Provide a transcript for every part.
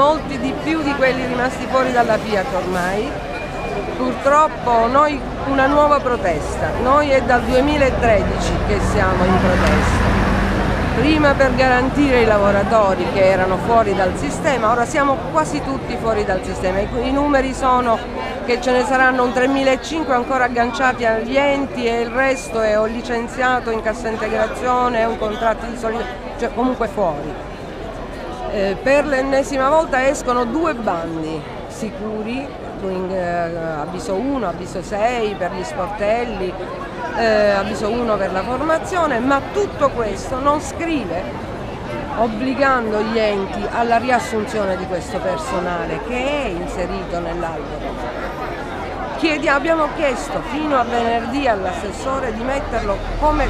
molti di più di quelli rimasti fuori dalla Fiat ormai. Purtroppo noi una nuova protesta, noi è dal 2013 che siamo in protesta prima per garantire i lavoratori che erano fuori dal sistema, ora siamo quasi tutti fuori dal sistema, i numeri sono che ce ne saranno un 3.500 ancora agganciati agli enti e il resto è o licenziato in cassa integrazione, un contratto di solidarietà, cioè comunque fuori. Eh, per l'ennesima volta escono due bandi sicuri, eh, avviso 1, avviso 6 per gli sportelli, eh, avviso 1 per la formazione, ma tutto questo non scrive obbligando gli enti alla riassunzione di questo personale che è inserito nell'albero. abbiamo chiesto fino a venerdì all'assessore di metterlo come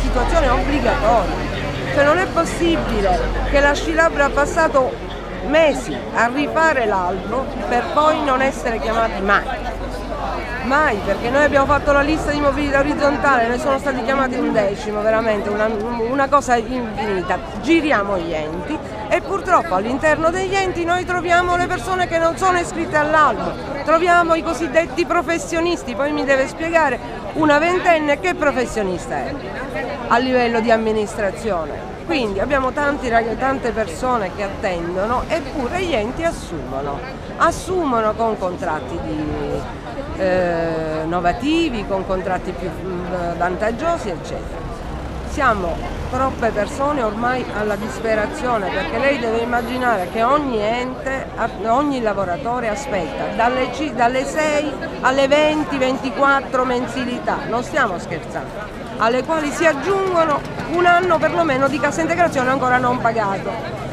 situazione obbligatoria. Cioè non è possibile che la Scilabra ha passato mesi a rifare l'albero per poi non essere chiamati mai. Mai, perché noi abbiamo fatto la lista di mobilità orizzontale, ne sono stati chiamati un decimo, veramente una, una cosa infinita. Giriamo gli enti e purtroppo all'interno degli enti noi troviamo le persone che non sono iscritte all'albo, troviamo i cosiddetti professionisti, poi mi deve spiegare una ventenne che professionista è a livello di amministrazione. Quindi abbiamo tanti, tante persone che attendono eppure gli enti assumono, assumono con contratti di eh, innovativi, con contratti più mm, vantaggiosi, eccetera. Siamo troppe persone ormai alla disperazione perché lei deve immaginare che ogni ente, ogni lavoratore aspetta dalle, dalle 6 alle 20-24 mensilità, non stiamo scherzando, alle quali si aggiungono un anno perlomeno di cassa integrazione ancora non pagato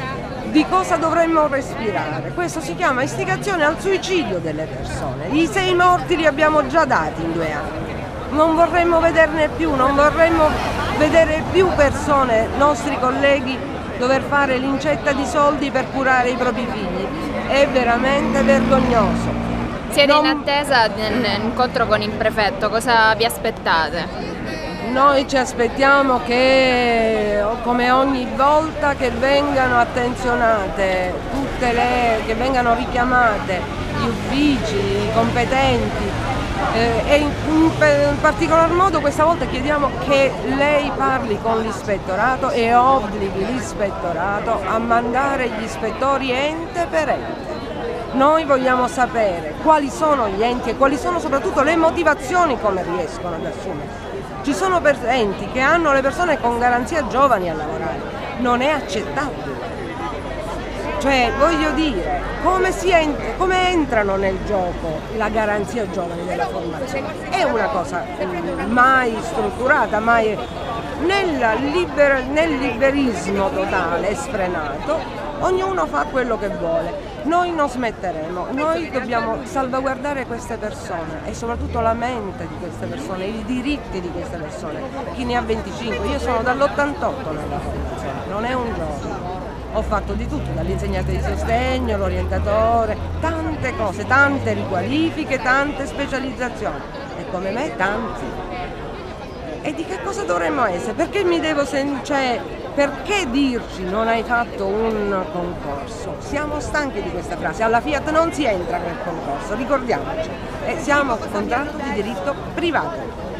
di cosa dovremmo respirare. Questo si chiama istigazione al suicidio delle persone. I sei morti li abbiamo già dati in due anni. Non vorremmo vederne più, non vorremmo vedere più persone, nostri colleghi, dover fare l'incetta di soldi per curare i propri figli. È veramente vergognoso. Siete non... in attesa dell'incontro con il prefetto, cosa vi aspettate? Noi ci aspettiamo che, come ogni volta, che vengano attenzionate tutte le, che vengano richiamate gli uffici, i competenti eh, e in, particolar modo questa volta chiediamo che lei parli con l'ispettorato e obblighi l'ispettorato a mandare gli ispettori ente per ente. Noi vogliamo sapere quali sono gli enti e quali sono soprattutto le motivazioni come riescono ad assumere. Ci sono enti che hanno le persone con garanzia giovani a lavorare, non è accettabile. Cioè, voglio dire, come, ent come entrano nel gioco la garanzia giovani della formazione? È una cosa mm, mai strutturata, mai nel, liber nel liberismo totale e sfrenato ognuno fa quello che vuole. Noi non smetteremo, noi dobbiamo salvaguardare queste persone e soprattutto la mente di queste persone, i diritti di queste persone. Chi ne ha 25, io sono dall'88 nella formazione, non è un giorno. Ho fatto di tutto, dall'insegnante di sostegno, l'orientatore, tante cose, tante riqualifiche, tante specializzazioni e come me tanti. E di che cosa dovremmo essere? Perché mi devo sentire... Cioè, perché dirci non hai fatto un concorso? Siamo stanchi di questa frase, alla Fiat non si entra nel concorso, ricordiamoci, e siamo contratto di diritto privato.